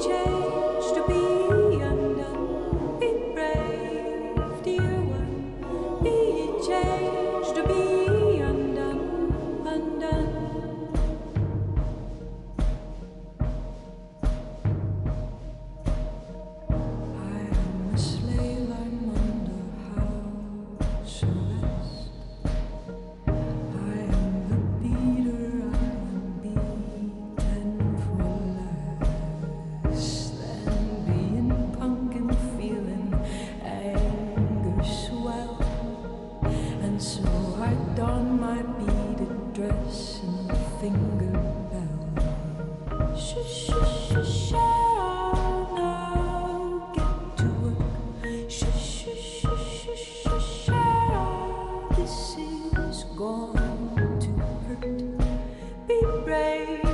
change. dress and finger bound. Shh, shh, shh, now get to work. Shh, shh, shh, shh, shh, this is gone to hurt. Be brave.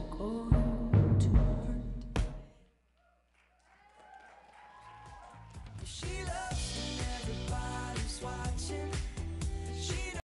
cosas.